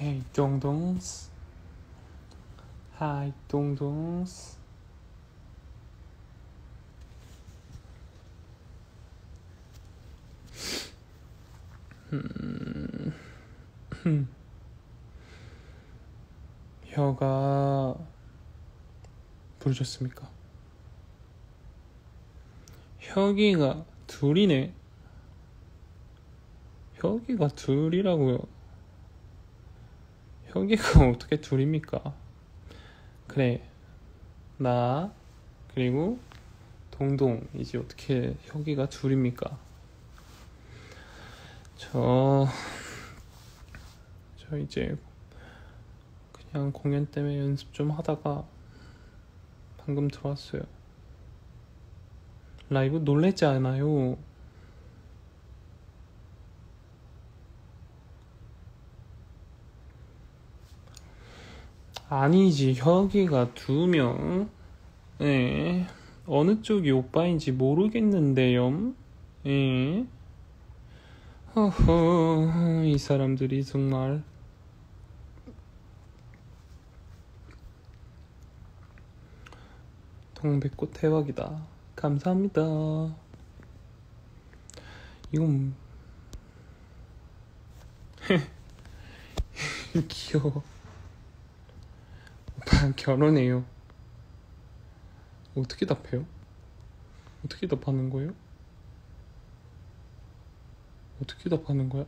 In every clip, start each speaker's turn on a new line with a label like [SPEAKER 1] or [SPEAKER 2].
[SPEAKER 1] Hey 동동스 Hi 동동스. 혀가 부르셨습니까? 혁이가 둘이네. 혁이가 둘이라고요. 혁이가 어떻게 둘입니까? 그래. 나 그리고 동동 이제 어떻게 혁이가 둘입니까? 저, 저 이제 그냥 공연 때문에 연습 좀 하다가 방금 들어왔어요. 라이브 놀랬지 않아요? 아니지, 혁이가 두 명. 예. 어느 쪽이 오빠인지 모르겠는데요. 예. 허허, 이 사람들이 정말. 동백꽃 대박이다. 감사합니다. 이건 귀여워. 오빠 결혼해요. 어떻게 답해요? 어떻게 답하는 거예요? 어떻게 답하는 거야?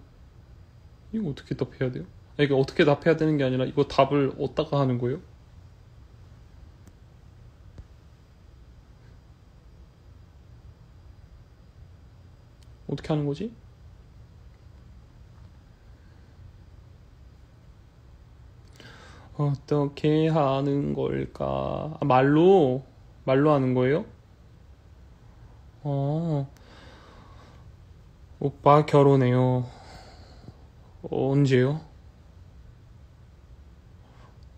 [SPEAKER 1] 이거 어떻게 답해야 돼요? 아, 이게 어떻게 답해야 되는 게 아니라 이거 답을 어디다가 하는 거예요? 어떻게 하는 거지? 어떻게 하는 걸까? 아, 말로 말로 하는 거예요? 어, 오빠 결혼해요. 어, 언제요?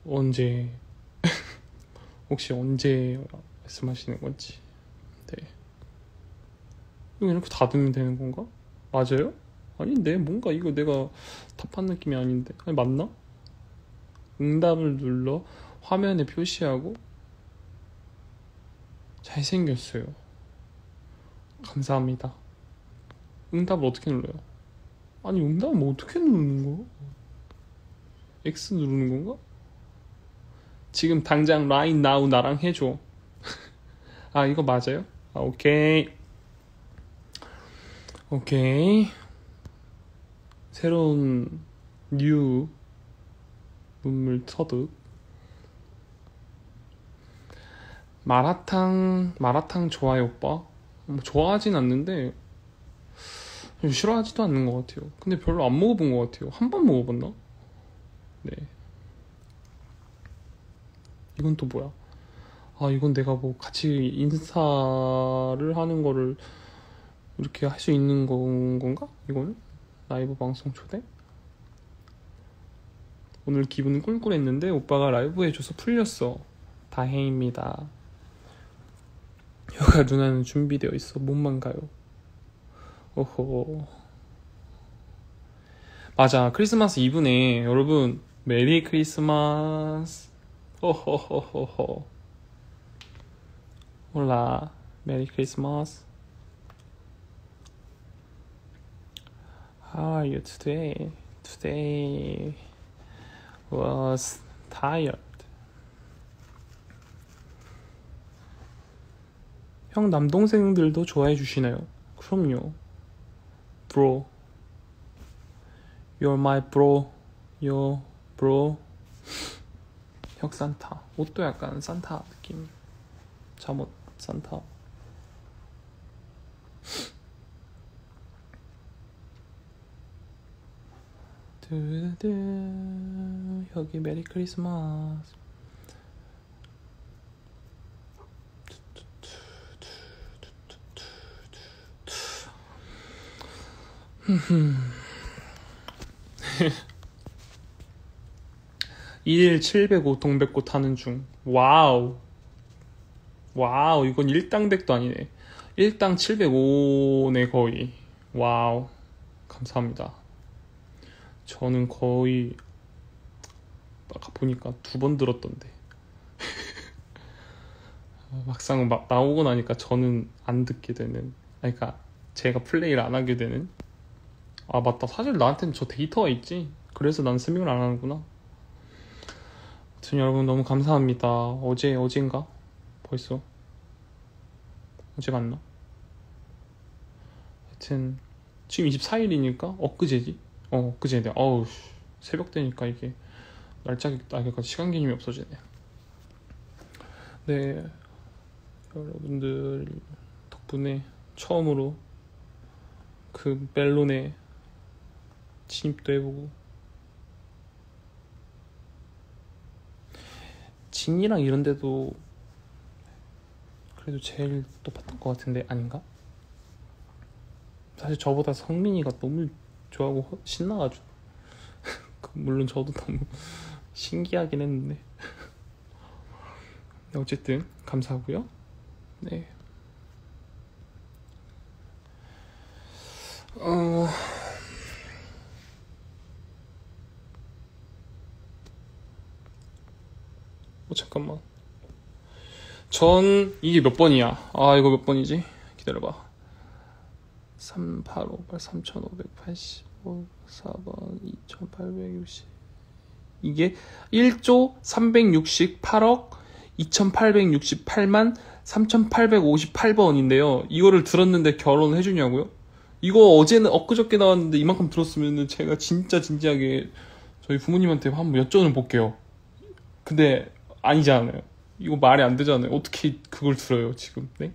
[SPEAKER 1] 언제? 혹시 언제 말씀하시는 건지? 네. 이거 이렇게 닫으면 되는 건가? 맞아요? 아닌데 뭔가 이거 내가 답한 느낌이 아닌데 아니 맞나? 응답을 눌러 화면에 표시하고 잘생겼어요 감사합니다 응답을 어떻게 눌러요? 아니 응답은 뭐 어떻게 누르는 거? X 누르는 건가? 지금 당장 right now 나랑 해줘 아 이거 맞아요? 아 오케이 오케이. 새로운 new 문물 터득. 마라탕 마라탕 좋아요 오빠? 뭐 좋아하진 않는데 싫어하지도 않는 것 같아요. 근데 별로 안 먹어본 것 같아요. 한 번 먹어봤나? 네. 이건 또 뭐야? 아 이건 내가 뭐 같이 인사를 하는 거를 이렇게 할 수 있는 건, 건가? 이거는? 라이브 방송 초대? 오늘 기분은 꿀꿀했는데 오빠가 라이브 해줘서 풀렸어. 다행입니다. 여가 누나는 준비되어 있어. 몸만 가요. 오호. 맞아. 크리스마스 이브네. 여러분, Merry Christmas. 호호호호호. 몰라. Merry Christmas. How are you today? Today was tired. 형 남동생들도 좋아해 주시나요? 그럼요. Bro. You're my bro. You're bro. 혁 산타. 옷도 약간 산타 느낌. 잠옷 산타. 두두 여기 메리 크리스마스. 일 705 동백꽃 하는 중. Wow. Wow 이건 일당백도 아니네. 일당 705네 거의. Wow. 감사합니다 저는 거의 보니까 두 번 들었던데. 막상 막 나오고 나니까 저는 안 듣게 되는. 그러니까 제가 플레이를 안 하게 되는. 아 맞다. 사실 나한테는 저 데이터가 있지. 그래서 난 스밍을 안 하는구나. 아무튼 여러분 너무 감사합니다. 어제 어젠가 벌써 어제 맞나? 하여튼 지금 24일이니까 엊그제지. 어 엊그제네. 어우 새벽 되니까 이게 날짜기 아 그러니까 시간 개념이 없어지네. 네 여러분들 덕분에 처음으로 그 멜론에 진입도 해보고 진이랑 이런 데도 그래도 제일 높았던 것 같은데 아닌가? 사실 저보다 성민이가 너무 좋아하고 신나가지고 그 물론 저도 너무 신기하긴 했는데 네, 어쨌든 감사하고요 네 어... 어, 잠깐만. 전, 이게 몇 번이야? 아, 이거 몇 번이지? 기다려봐. 3858, 3585, 4번, 2860. 이게 1조 368억 2868만 3858번인데요. 이거를 들었는데 결혼을 해주냐고요? 이거 어제는 엊그저께 나왔는데 이만큼 들었으면은 제가 진짜 진지하게 저희 부모님한테 한번 여쭤는 볼게요. 근데 아니잖아요. 이거 말이 안 되잖아요. 어떻게 그걸 들어요, 지금, 네?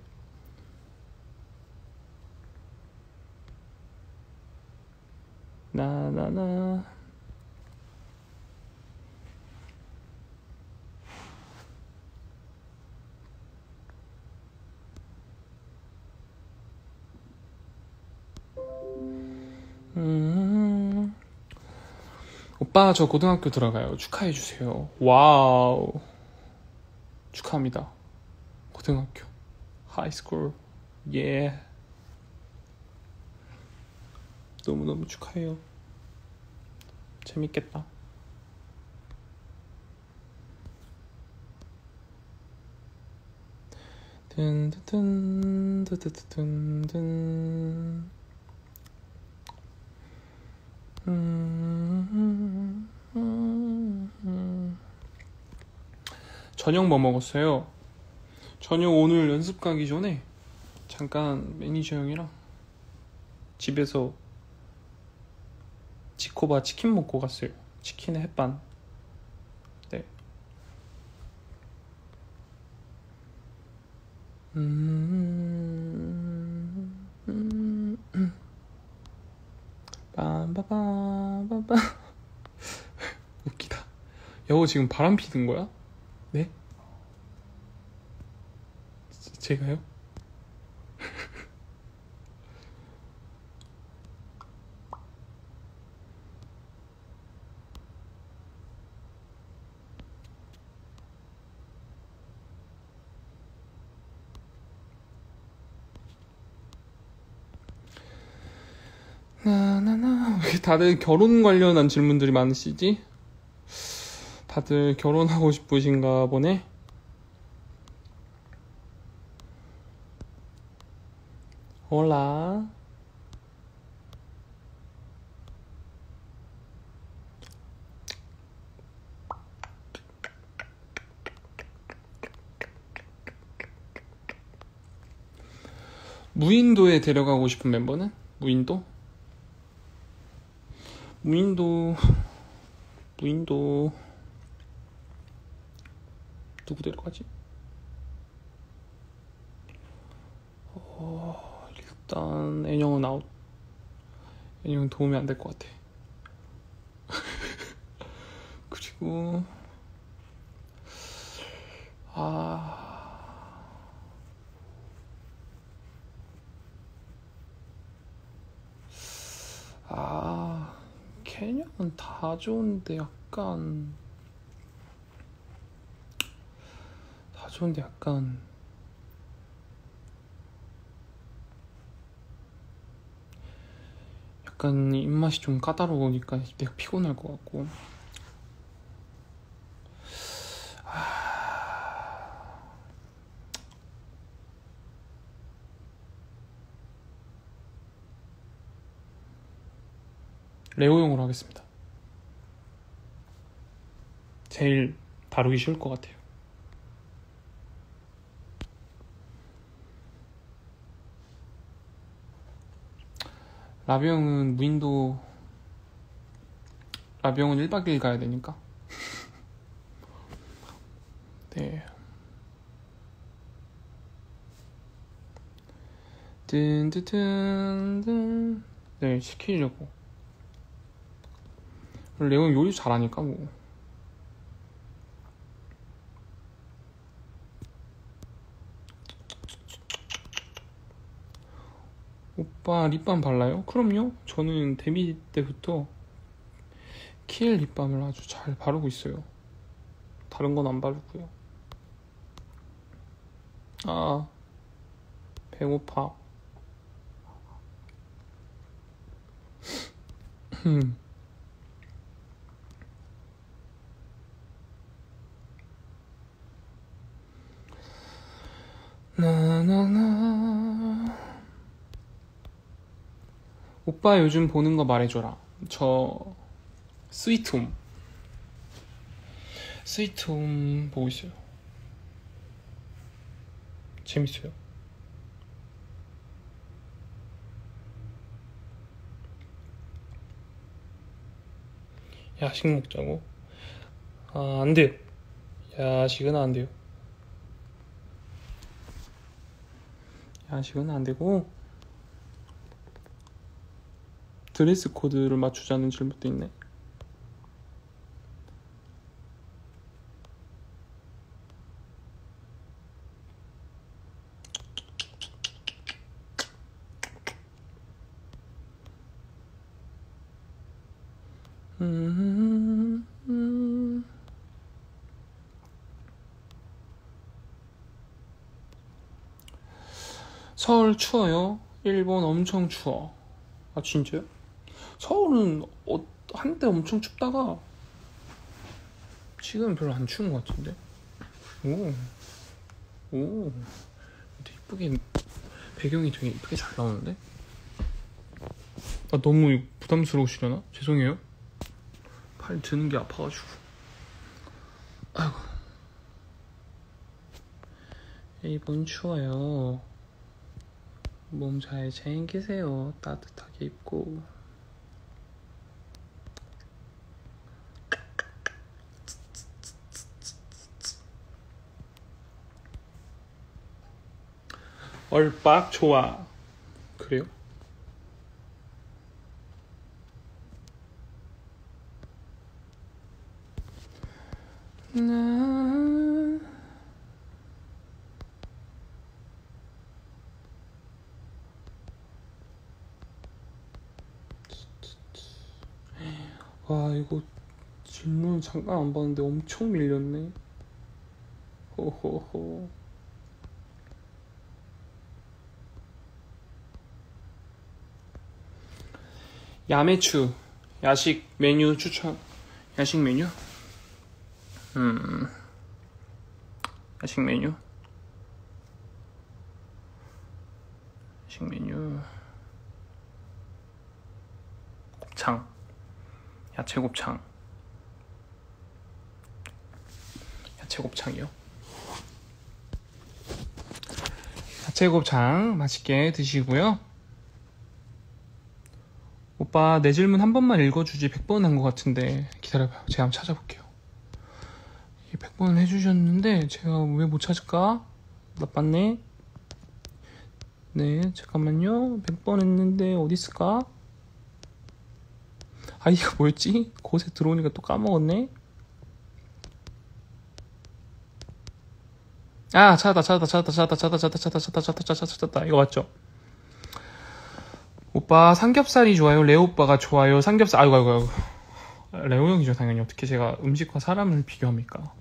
[SPEAKER 1] 나나나. 음. 오빠, 저 고등학교 들어가요. 축하해 주세요. 와우. 축하합니다. 고등학교. 하이스쿨. 예. 너무너무 축하해요. 재밌겠다. 음, 음. 저녁 뭐 먹었어요? 저녁 오늘 연습 가기 전에 잠깐 매니저 형이랑 집에서 지코바 치킨 먹고 갔어요. 치킨에 햇반. 네. 음, 음, 음. 빰빠빰빠빰. 웃기다. 여보 지금 바람 피는 거야? 네? 제가요? 나나나 왜 다들 결혼 관련한 질문들이 많으시지? 다들 결혼하고 싶으신가 보네. 올라. 무인도에 데려가고 싶은 멤버는? 무인도? 무인도 무인도. 누구 데려가지? 어, 일단 애영은 아웃. 애영은 도움이 안 될 것 같아. 그리고 아 아, 캐년은 다 좋은데 약간 다 좋은데 약간 약간 입맛이 좀 까다로우니까 내가 피곤할 것 같고 레오용으로 하겠습니다. 제일 다루기 쉬울 것 같아요. 라비형은 무인도 라비형은 1박 2일 가야 되니까 네 든든든 네 시키려고 레옹 요리 잘하니까 뭐 오빠 립밤 발라요? 그럼요. 저는 데뷔 때부터 키엘 립밤을 아주 잘 바르고 있어요. 다른 건 안 바르고요. 아, 배고파. 나나나 오빠 요즘 보는 거 말해줘라. 저 스위트홈 스위트홈 보고 있어요. 재밌어요. 야식 먹자고? 아, 안 돼요. 야식은 안 돼요. 야식은 안 되고 드레스 코드를 맞추자는 질문도 있네. 추워요? 일본 엄청 추워. 아, 진짜요? 서울은 어, 한때 엄청 춥다가 지금 별로 안 추운 것 같은데? 오, 오, 되게 이쁘게, 배경이 되게 이쁘게 잘 나오는데? 아, 너무 부담스러우시려나? 죄송해요. 팔 드는 게 아파가지고. 아이고. 일본 추워요. 몸 잘 챙기세요. 따뜻하게 입고. 얼빡 좋아. 그래요? 나 와 이거 질문 잠깐 안 봤는데 엄청 밀렸네. 호호호. 야매추 야식 메뉴 추천. 야식 메뉴? 음. 야식 메뉴. 야식 메뉴. 곱창. 야채 곱창. 야채 곱창이요. 야채 곱창 맛있게 드시고요. 오빠 내 질문 한 번만 읽어주지 100번 한 것 같은데 기다려봐요. 제가 한번 찾아볼게요. 100번 해주셨는데 제가 왜 못 찾을까? 나빴네. 네, 잠깐만요. 100번 했는데 어디 있을까? 아 이거 뭐였지? 곳에 들어오니까 또 까먹었네. 아 찾았다 찾았다 찾았다 찾았다 찾았다 찾았다 찾았다 찾았다 찾았다 찾았다 이거 맞죠? 오빠 삼겹살이 좋아요? 레오 오빠가 좋아요? 삼겹살 아이고 아이고 아이고 레오 형이죠 당연히 어떻게 제가 음식과 사람을 비교합니까?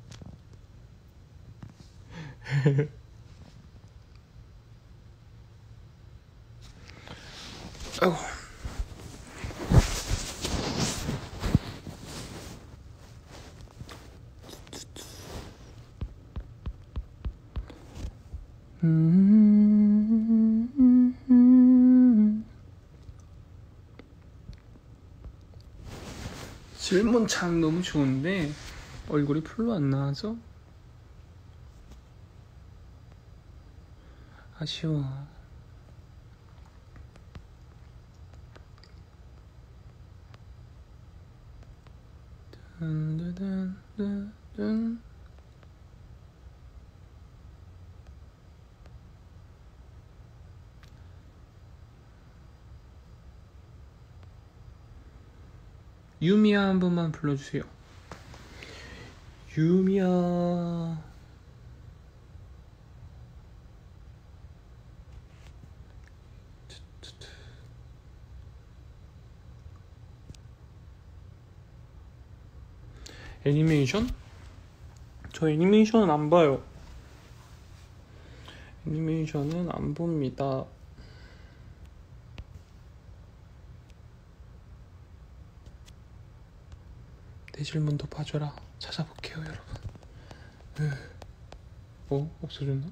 [SPEAKER 1] 아이고 음, 들문창 너무 좋은데 얼굴이 풀로 안 나와서 아쉬워. 든든든든 유미야 한 번만 불러주세요. 유미야. 애니메이션? 저 애니메이션은 안 봐요. 애니메이션은 안 봅니다. 내 질문도 봐줘라. 찾아볼게요, 여러분. 으. 어? 없어졌나?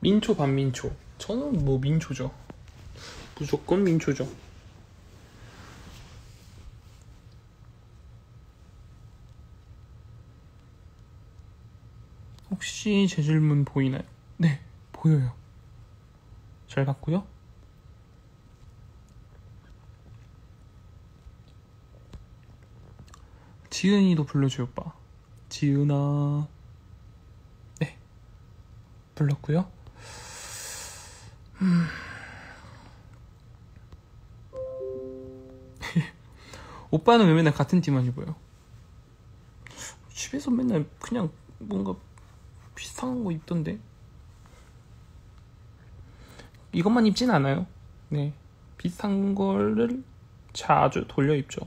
[SPEAKER 1] 민초 반민초. 저는 뭐 민초죠. 무조건 민초죠. 혹시 제 질문 보이나요? 네, 보여요. 잘 봤고요. 지은이도 불러줘요, 오빠. 지은아. 네, 불렀고요. 오빠는 왜 맨날 같은 띠만 입어요? 집에서 맨날 그냥 뭔가 비슷한 거 입던데. 이것만 입진 않아요. 네. 비슷한 거를 자주 돌려 입죠.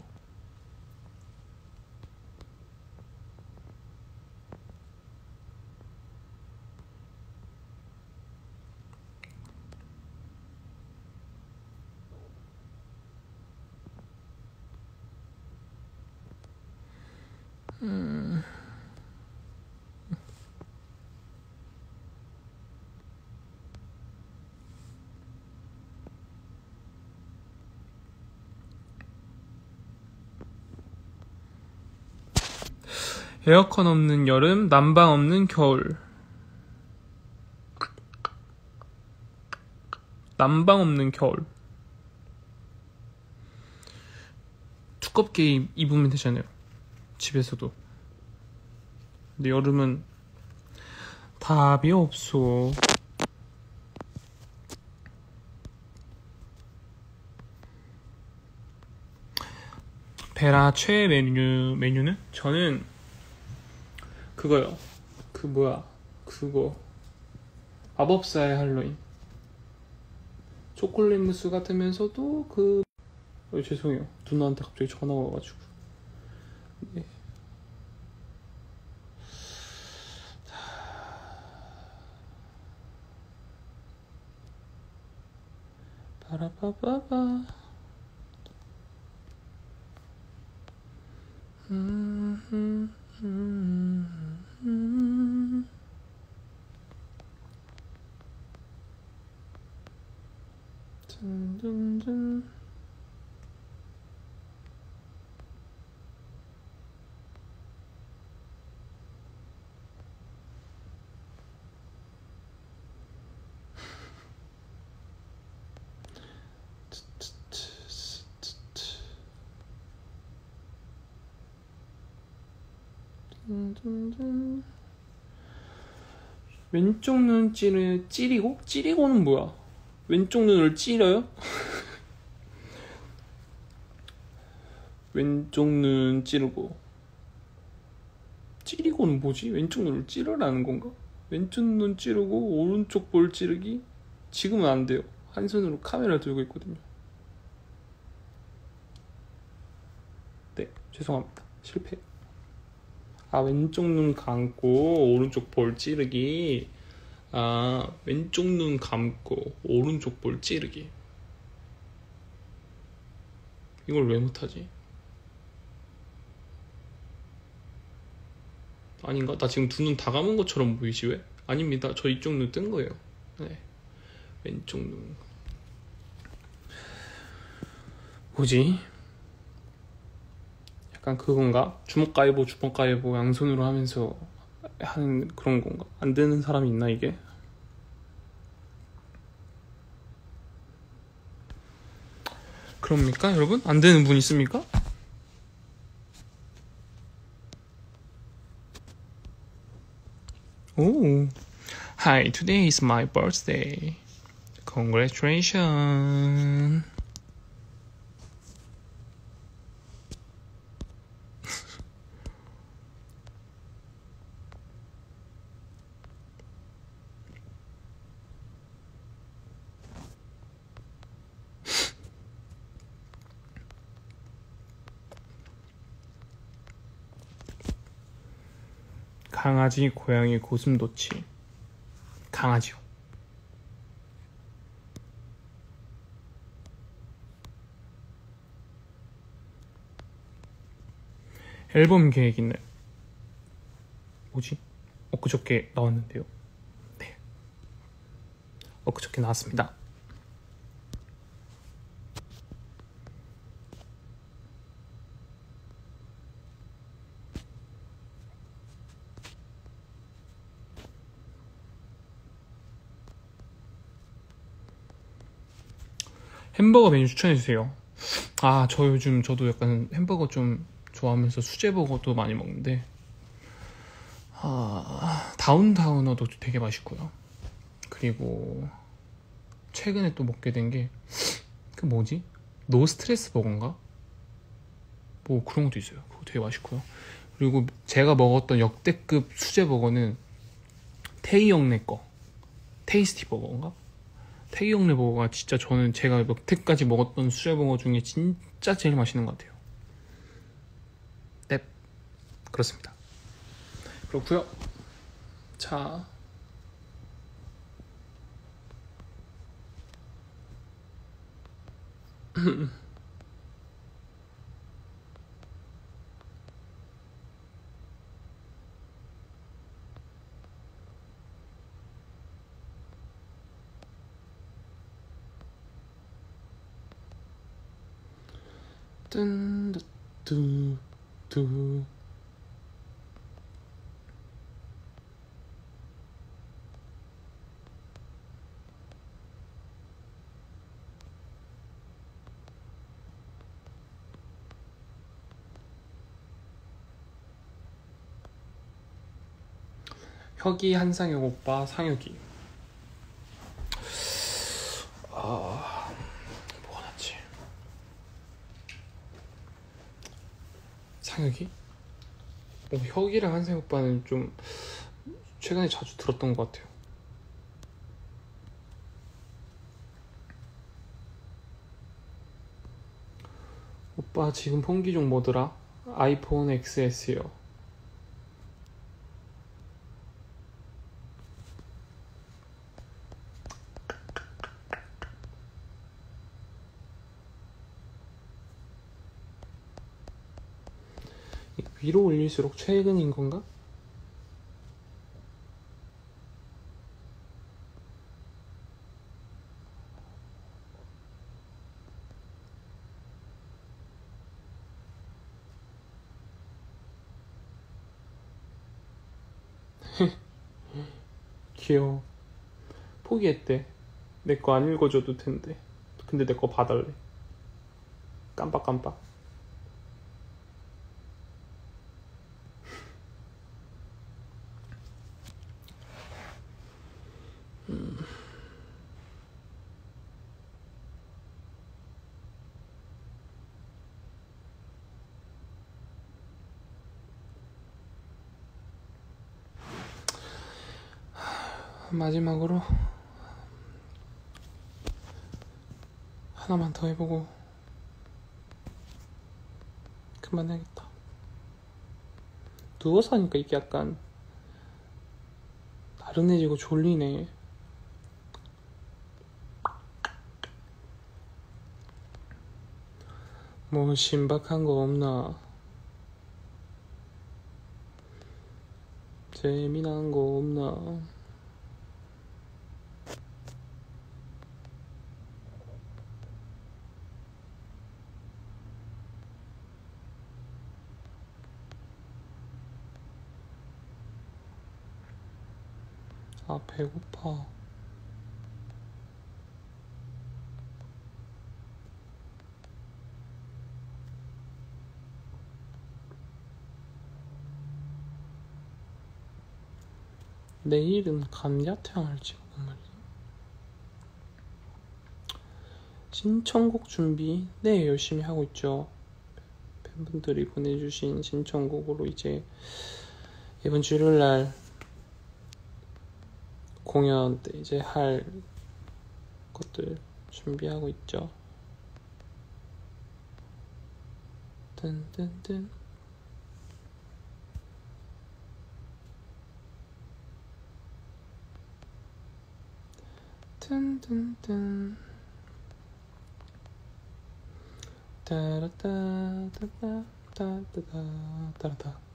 [SPEAKER 1] 에어컨 없는 여름, 난방 없는 겨울. 난방 없는 겨울. 두껍게 입- 입으면 되잖아요. 집에서도. 근데 여름은 답이 없어. 베라 최애 메뉴 메뉴는 저는 그거요. 그 뭐야? 그거. 마법사의 할로윈. 초콜릿 무스 같으면서도 그 어, 죄송해요. 누나한테 갑자기 전화가 와가지고. 네. 바라바바바. 음, 음, 음, 음. 짠짠짠 짠짠짠. 왼쪽 눈 찌르 찌리고 찌리고는 뭐야? 왼쪽 눈을 찌려요? 왼쪽 눈 찌르고 찌리고는 뭐지? 왼쪽 눈을 찌르라는 건가? 왼쪽 눈 찌르고 오른쪽 볼 찌르기 지금은 안 돼요. 한 손으로 카메라 들고 있거든요. 네, 죄송합니다. 실패. 아 왼쪽 눈 감고 오른쪽 볼 찌르기 아 왼쪽 눈 감고 오른쪽 볼 찌르기 이걸 왜 못하지? 아닌가? 나 지금 두 눈 다 감은 것처럼 보이지 왜? 아닙니다. 저 이쪽 눈 뜬 거예요. 네. 왼쪽 눈. 뭐지? 약간 그건가? 주먹 가위보 주먹 가위보 양손으로 하면서 하는 그런 건가? 안 되는 사람이 있나 이게? 그럽니까 여러분? 안 되는 분 있습니까? 오. Hi, today is my birthday. Congratulations. 강아지, 고양이, 고슴도치. 강아지요. 앨범 계획 있나요? 뭐지? 엊그저께 나왔는데요. 네. 엊그저께 나왔습니다. 햄버거 메뉴 추천해주세요. 아, 저 요즘 저도 약간 햄버거 좀 좋아하면서 수제버거도 많이 먹는데, 아, 다운타우너도 되게 맛있고요. 그리고 최근에 또 먹게 된 게, 그 뭐지? 노 스트레스 버거인가? 뭐 그런 것도 있어요. 그거 되게 맛있고요. 그리고 제가 먹었던 역대급 수제 버거는 테이 형네 거. 테이스티 버거인가? 태기 형네 버거가 진짜 저는 제가 여태까지 먹었던 수제버거 중에 진짜 제일 맛있는 것 같아요. 네, 그렇습니다. 그렇고요. 자, 뜬두두 혁이 한상혁 오빠 상혁이 아 뭐가 낫지 상혁이? 어, 혁이랑 한상혁 오빠는 좀 최근에 자주 들었던 것 같아요 오빠 지금 폰기종 뭐더라? 아이폰 XS요 올릴수록 최근인 건가? 귀여워. 포기했대. 내 거 안 읽어줘도 된대. 근데 내 거 봐달래. 깜빡깜빡. 마지막으로 하나만 더 해보고 그만해야겠다. 누워서 하니까 이게 약간 아른해지고 졸리네. 뭐 신박한 거 없나? 재미난 거 없나? 아 배고파. 내일은 감자탕을 찍어본 말이야. 신청곡 준비, 네, 열심히 하고 있죠. 팬분들이 보내주신 신청곡으로 이제 이번 주 일요일 날 공연 때 이제 할 것들 준비하고 있죠. 뜬뜬뜬. 뜬뜬뜬. 따라따따따따따따따.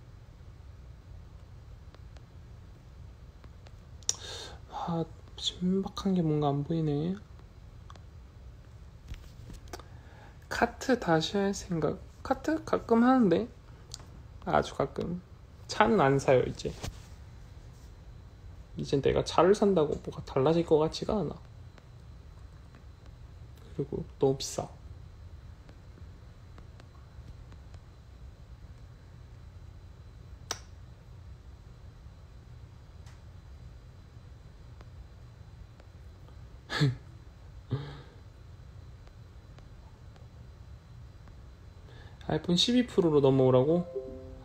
[SPEAKER 1] 아, 신박한 게 뭔가 안 보이네. 카트 다시 할 생각. 카트 가끔 하는데. 아주 가끔. 차는 안 사요, 이제. 이제 내가 차를 산다고 뭐가 달라질 것 같지가 않아. 그리고 너무 비싸. 아이폰 12 프로로 넘어오라고?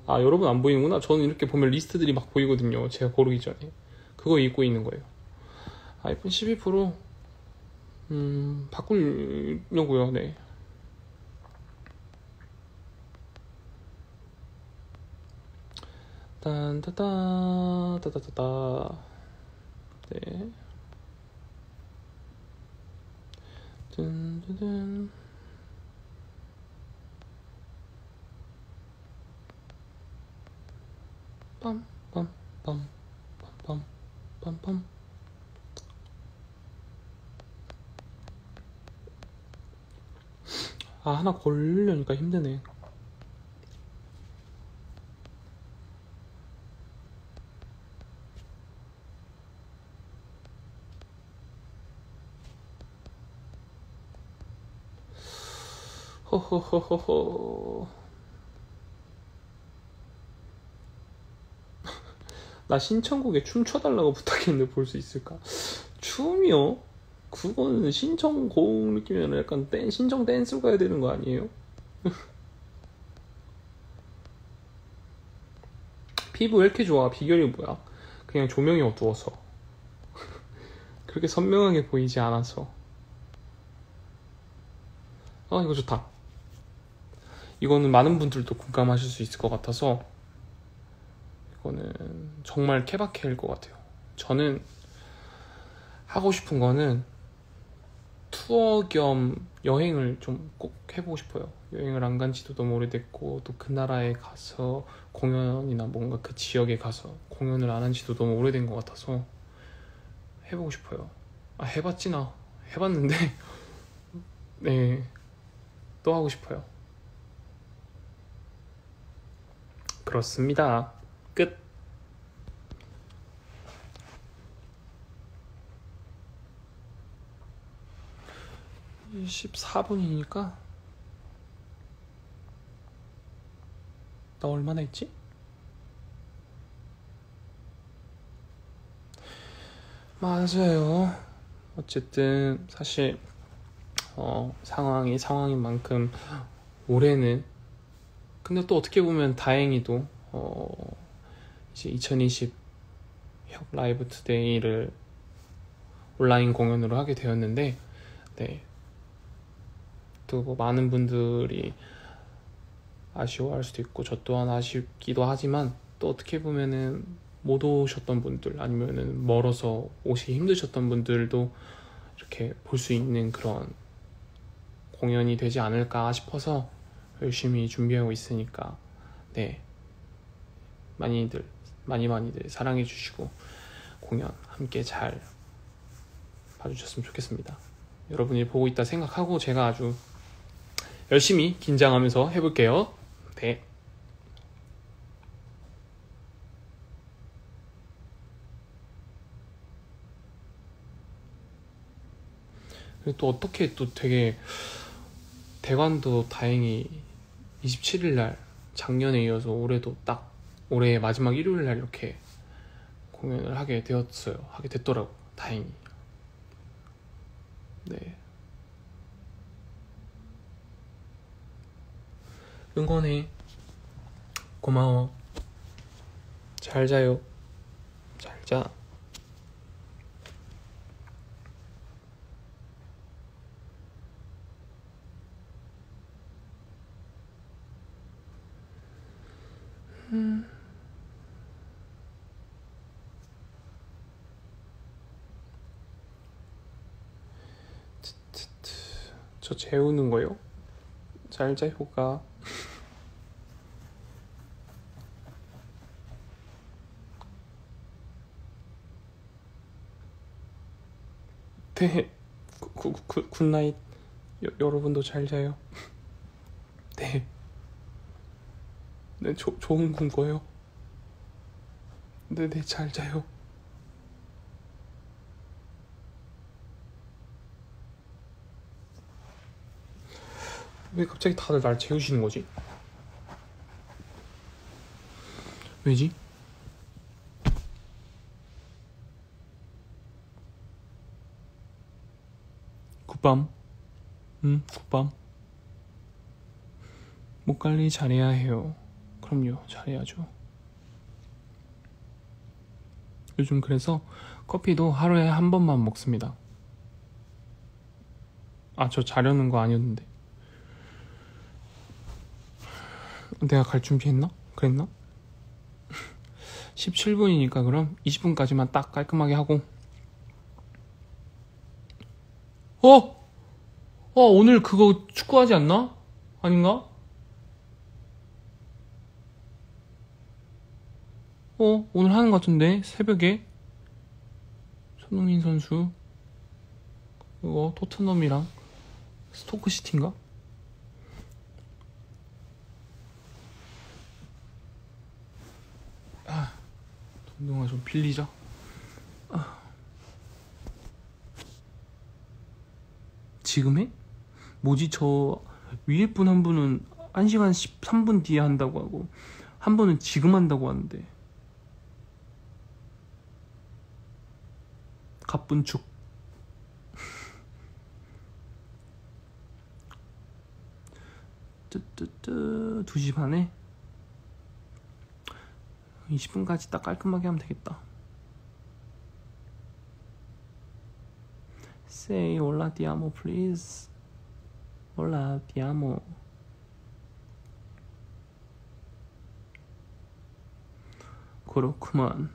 [SPEAKER 1] 아 여러분 안 보이는구나. 저는 이렇게 보면 리스트들이 막 보이거든요. 제가 고르기 전에 그거 읽고 있는 거예요. 아이폰 12 프로 음 바꾸려고요. 네. 딴따따 따따따따 네. 든든든 빰빰빰빰빰빰빰 아 하나 고르려니까 힘드네. 호호호호호 나 신청곡에 춤춰달라고 부탁했는데 볼 수 있을까? 춤이요? 그거는 신청곡 느낌이면 약간 댄, 신청 댄스로 가야 되는 거 아니에요? 피부 왜 이렇게 좋아? 비결이 뭐야? 그냥 조명이 어두워서 그렇게 선명하게 보이지 않아서 아 이거 좋다 이거는 많은 분들도 공감하실 수 있을 것 같아서 이거는 정말 케바케일 것 같아요. 저는 하고 싶은 거는 투어 겸 여행을 좀 꼭 해보고 싶어요. 여행을 안 간 지도 너무 오래됐고 또 그 나라에 가서 공연이나 뭔가 그 지역에 가서 공연을 안 한 지도 너무 오래된 것 같아서 해보고 싶어요. 아 해봤지 나 해봤는데 네 또 하고 싶어요. 그렇습니다. 끝. (24분이니까) 나 얼마나 있지? 맞아요 어쨌든 사실 어, 상황이 상황인 만큼 올해는 근데 또 어떻게 보면 다행히도 어, 이제 2020 혁 라이브 투데이를 온라인 공연으로 하게 되었는데 네. 또뭐 많은 분들이 아쉬워할 수도 있고 저 또한 아쉽기도 하지만 또 어떻게 보면은 못 오셨던 분들 아니면은 멀어서 오시기 힘드셨던 분들도 이렇게 볼 수 있는 그런 공연이 되지 않을까 싶어서 열심히 준비하고 있으니까 네 많이들 많이 많이들 사랑해 주시고 공연 함께 잘 봐주셨으면 좋겠습니다. 여러분이 보고 있다 생각하고 제가 아주 열심히 긴장하면서 해볼게요. 네. 또 어떻게 또 되게 대관도 다행히 27일 날 작년에 이어서 올해도 딱 올해 마지막 일요일 날 이렇게 공연을 하게 되었어요. 하게 됐더라고. 다행히. 네. 응원해. 고마워. 잘 자요. 잘 자. 음. 저 재우는 거요? 잘 자요가. 네, 구, 구, 구, 굿나잇. 여, 여러분도 잘 자요. 네. 네, 조, 좋은 꿈 꿔요. 네네, 네, 잘 자요. 왜 갑자기 다들 날 재우시는 거지? 왜지? 굿밤. 응, 굿밤. 목 관리 잘해야 해요. 그럼요, 잘해야죠. 요즘 그래서 커피도 하루에 한 번만 먹습니다. 아, 저 자려는 거 아니었는데. 내가 갈 준비했나? 그랬나? 17분이니까 그럼 20분까지만 딱 깔끔하게 하고 어? 어 오늘 그거 축구하지 않나? 아닌가? 어 오늘 하는 것 같은데 새벽에 손흥민 선수 이거 토트넘이랑 스토크시티인가? 아, 운동화 좀 빌리자. 지금 해? 뭐지 저 위에 분 한 분은 1시간 13분 뒤에 한다고 하고 한 분은 지금 한다고 하는데 가쁜 축 뜨뜨뜨 2시 반에 20분까지 딱 깔끔하게 하면 되겠다. Say hola ti amo please. Hola ti amo. 그렇구만.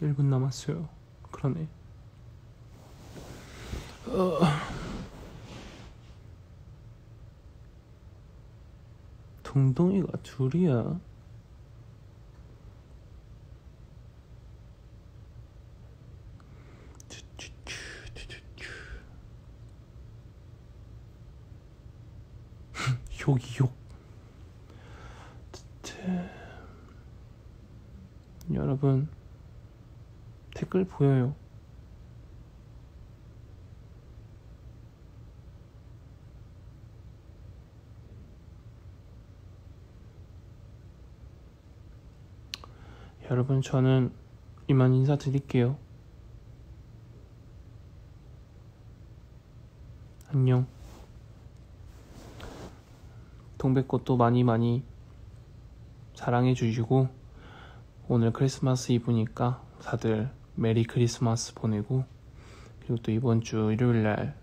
[SPEAKER 1] 일분 남았어요. 그러네. 어... 동동이가 둘이야. 욕이 욕. 여러분. 댓글 보여요. 여러분, 저는 이만 인사드릴게요. 안녕. 동백꽃도 많이 많이 사랑해 주시고, 오늘 크리스마스 이브니까 다들 메리 크리스마스 보내고 그리고 또 이번 주 일요일 날